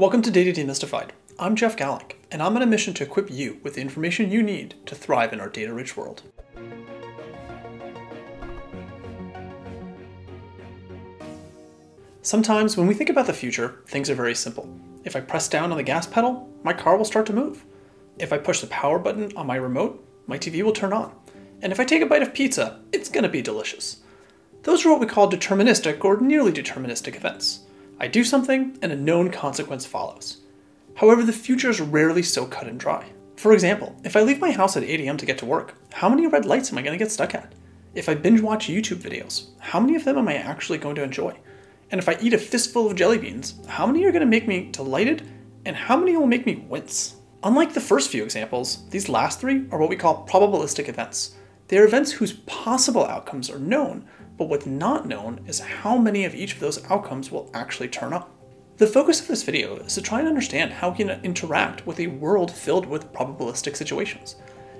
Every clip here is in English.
Welcome to Data Demystified. I'm Jeff Galak, and I'm on a mission to equip you with the information you need to thrive in our data rich world. Sometimes when we think about the future, things are very simple. If I press down on the gas pedal, my car will start to move. If I push the power button on my remote, my TV will turn on. And if I take a bite of pizza, it's going to be delicious. Those are what we call deterministic or nearly deterministic events. I do something, and a known consequence follows. However, the future is rarely so cut and dry. For example, if I leave my house at 8 am to get to work, how many red lights am I going to get stuck at? If I binge watch YouTube videos, how many of them am I actually going to enjoy? And if I eat a fistful of jelly beans, how many are going to make me delighted, and how many will make me wince? Unlike the first few examples, these last three are what we call probabilistic events. They are events whose possible outcomes are known, but what's not known is how many of each of those outcomes will actually turn up. The focus of this video is to try and understand how we can interact with a world filled with probabilistic situations.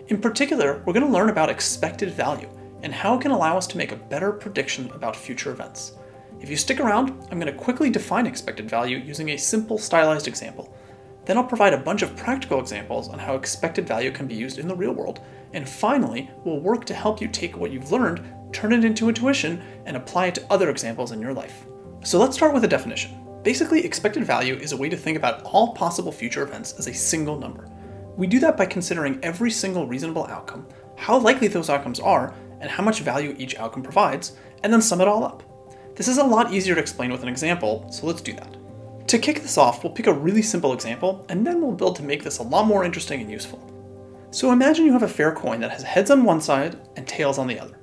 In particular, we're going to learn about expected value and how it can allow us to make a better prediction about future events. If you stick around, I'm going to quickly define expected value using a simple stylized example. Then I'll provide a bunch of practical examples on how expected value can be used in the real world. And finally, we'll work to help you take what you've learned turn it into intuition, and apply it to other examples in your life. So let's start with a definition. Basically, expected value is a way to think about all possible future events as a single number. We do that by considering every single reasonable outcome, how likely those outcomes are, and how much value each outcome provides, and then sum it all up. This is a lot easier to explain with an example, so let's do that. To kick this off, we'll pick a really simple example, and then we'll build to make this a lot more interesting and useful. So imagine you have a fair coin that has heads on one side and tails on the other.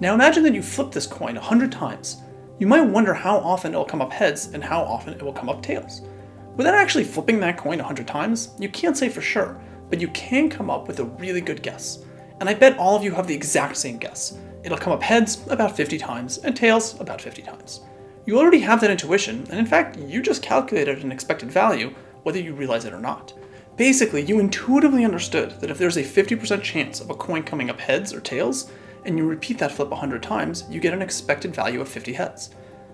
Now imagine that you flip this coin a hundred times. You might wonder how often it will come up heads and how often it will come up tails. Without actually flipping that coin a hundred times, you can't say for sure, but you can come up with a really good guess. And I bet all of you have the exact same guess. It'll come up heads about 50 times and tails about 50 times. You already have that intuition, and in fact, you just calculated an expected value, whether you realize it or not. Basically, you intuitively understood that if there's a 50% chance of a coin coming up heads or tails, and you repeat that flip 100 times, you get an expected value of 50 heads.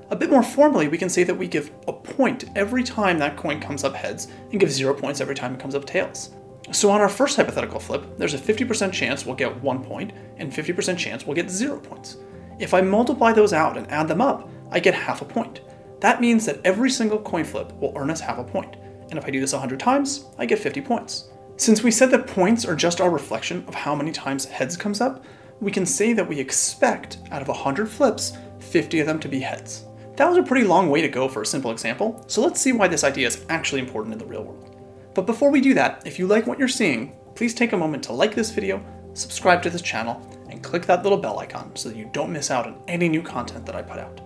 A bit more formally, we can say that we give a point every time that coin comes up heads and give zero points every time it comes up tails. So on our first hypothetical flip, there's a 50% chance we'll get one point and 50% chance we'll get zero points. If I multiply those out and add them up, I get half a point. That means that every single coin flip will earn us half a point. And if I do this 100 times, I get 50 points. Since we said that points are just our reflection of how many times heads comes up, we can say that we expect out of 100 flips, 50 of them to be heads. That was a pretty long way to go for a simple example, so let's see why this idea is actually important in the real world. But before we do that, if you like what you're seeing, please take a moment to like this video, subscribe to this channel, and click that little bell icon so that you don't miss out on any new content that I put out.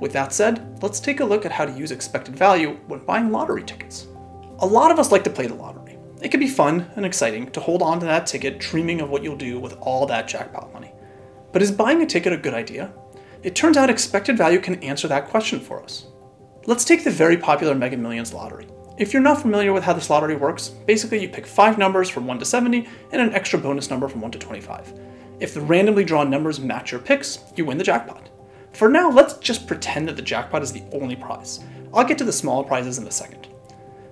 With that said, let's take a look at how to use expected value when buying lottery tickets. A lot of us like to play the lottery. It can be fun and exciting to hold on to that ticket dreaming of what you'll do with all that jackpot money. But is buying a ticket a good idea? It turns out expected value can answer that question for us. Let's take the very popular Mega Millions lottery. If you're not familiar with how this lottery works, basically you pick 5 numbers from 1 to 70 and an extra bonus number from 1 to 25. If the randomly drawn numbers match your picks, you win the jackpot. For now, let's just pretend that the jackpot is the only prize. I'll get to the smaller prizes in a second.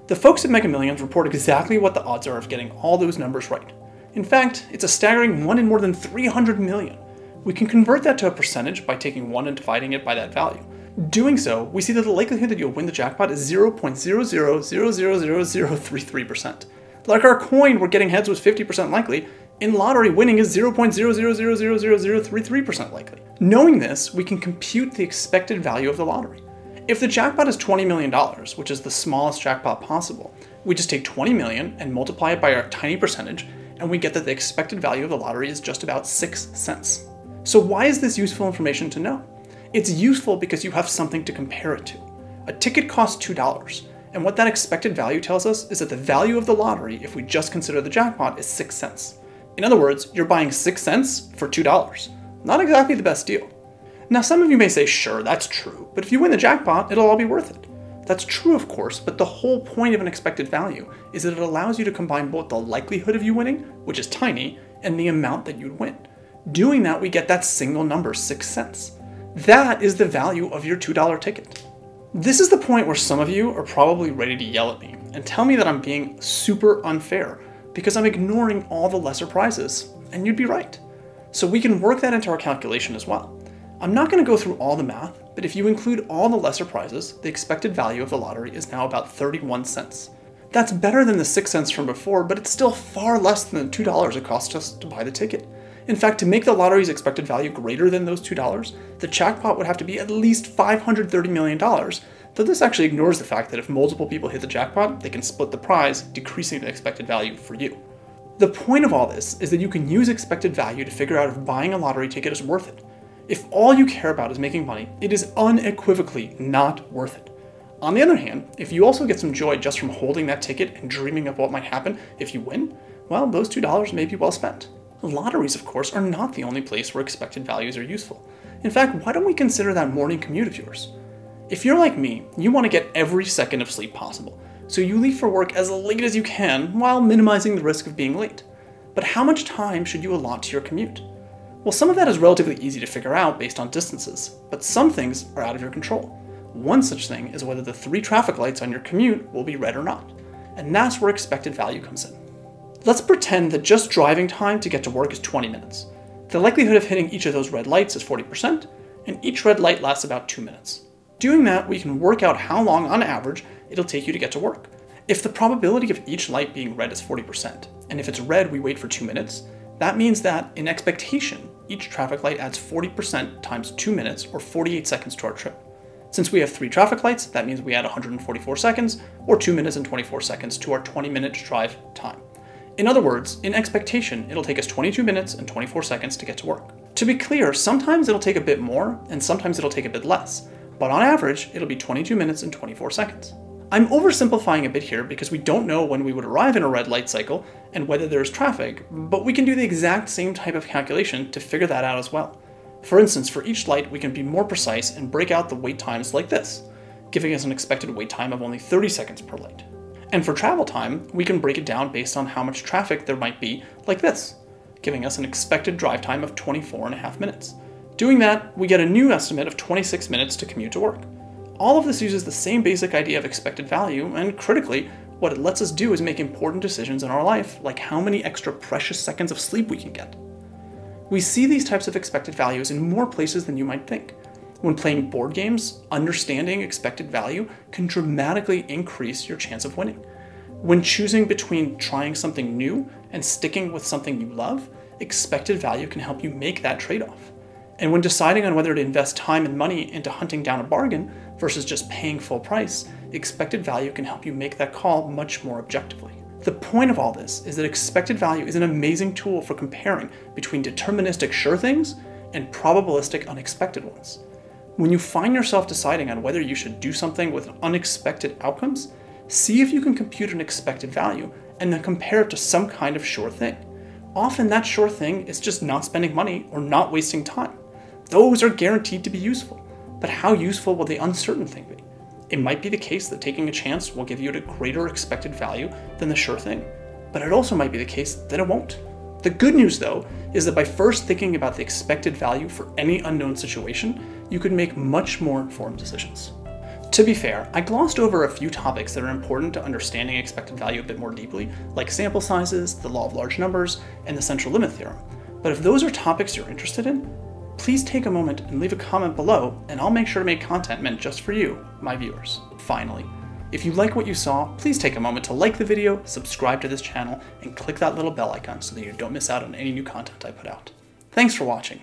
The folks at Mega Millions report exactly what the odds are of getting all those numbers right. In fact, it's a staggering 1 in more than 300 million. We can convert that to a percentage by taking 1 and dividing it by that value. Doing so, we see that the likelihood that you'll win the jackpot is 0.0000033%. Like our coin where getting heads was 50% likely, in lottery winning is 0.0000033% likely. Knowing this, we can compute the expected value of the lottery. If the jackpot is $20 million, which is the smallest jackpot possible, we just take 20 million and multiply it by our tiny percentage, and we get that the expected value of the lottery is just about 6 cents. So why is this useful information to know? It's useful because you have something to compare it to. A ticket costs $2, and what that expected value tells us is that the value of the lottery, if we just consider the jackpot, is 6 cents. In other words, you're buying 6 cents for $2. Not exactly the best deal. Now, some of you may say, sure, that's true, but if you win the jackpot, it'll all be worth it. That's true, of course, but the whole point of an expected value is that it allows you to combine both the likelihood of you winning, which is tiny, and the amount that you'd win. Doing that, we get that single number, 6 cents. That is the value of your $2 ticket. This is the point where some of you are probably ready to yell at me and tell me that I'm being super unfair because I'm ignoring all the lesser prizes, and you'd be right. So we can work that into our calculation as well. I'm not going to go through all the math, but if you include all the lesser prizes, the expected value of the lottery is now about 31 cents. That's better than the 6 cents from before, but it's still far less than the $2 it cost us to buy the ticket. In fact, to make the lottery's expected value greater than those $2, the jackpot would have to be at least $530 million, though this actually ignores the fact that if multiple people hit the jackpot, they can split the prize, decreasing the expected value for you. The point of all this is that you can use expected value to figure out if buying a lottery ticket is worth it. If all you care about is making money, it is unequivocally not worth it. On the other hand, if you also get some joy just from holding that ticket and dreaming of what might happen if you win, well, those $2 may be well spent. Lotteries, of course, are not the only place where expected values are useful. In fact, why don't we consider that morning commute of yours? If you're like me, you want to get every second of sleep possible, so you leave for work as late as you can while minimizing the risk of being late. But how much time should you allot to your commute? Well, some of that is relatively easy to figure out based on distances, but some things are out of your control. One such thing is whether the three traffic lights on your commute will be red or not, and that's where expected value comes in. Let's pretend that just driving time to get to work is 20 minutes. The likelihood of hitting each of those red lights is 40%, and each red light lasts about 2 minutes. Doing that, we can work out how long on average it'll take you to get to work. If the probability of each light being red is 40%, and if it's red we wait for 2 minutes, that means that, in expectation, each traffic light adds 40% times 2 minutes or 48 seconds to our trip. Since we have 3 traffic lights, that means we add 144 seconds or 2 minutes and 24 seconds to our 20 minute drive time. In other words, in expectation, it'll take us 22 minutes and 24 seconds to get to work. To be clear, sometimes it'll take a bit more and sometimes it'll take a bit less, but on average, it'll be 22 minutes and 24 seconds. I'm oversimplifying a bit here because we don't know when we would arrive in a red light cycle and whether there's traffic, but we can do the exact same type of calculation to figure that out as well. For instance, for each light, we can be more precise and break out the wait times like this, giving us an expected wait time of only 30 seconds per light. And for travel time, we can break it down based on how much traffic there might be like this, giving us an expected drive time of 24 and a half minutes. Doing that, we get a new estimate of 26 minutes to commute to work. All of this uses the same basic idea of expected value, and critically, what it lets us do is make important decisions in our life, like how many extra precious seconds of sleep we can get. We see these types of expected values in more places than you might think. When playing board games, understanding expected value can dramatically increase your chance of winning. When choosing between trying something new and sticking with something you love, expected value can help you make that trade off. And when deciding on whether to invest time and money into hunting down a bargain versus just paying full price, expected value can help you make that call much more objectively. The point of all this is that expected value is an amazing tool for comparing between deterministic sure things and probabilistic unexpected ones. When you find yourself deciding on whether you should do something with unexpected outcomes, see if you can compute an expected value and then compare it to some kind of sure thing. Often that sure thing is just not spending money or not wasting time. Those are guaranteed to be useful, but how useful will the uncertain thing be? It might be the case that taking a chance will give you a greater expected value than the sure thing, but it also might be the case that it won't. The good news, though, is that by first thinking about the expected value for any unknown situation, you could make much more informed decisions. To be fair, I glossed over a few topics that are important to understanding expected value a bit more deeply, like sample sizes, the law of large numbers, and the central limit theorem. But if those are topics you're interested in, please take a moment and leave a comment below, and I'll make sure to make content meant just for you, my viewers. Finally, if you like what you saw, please take a moment to like the video, subscribe to this channel, and click that little bell icon so that you don't miss out on any new content I put out. Thanks for watching.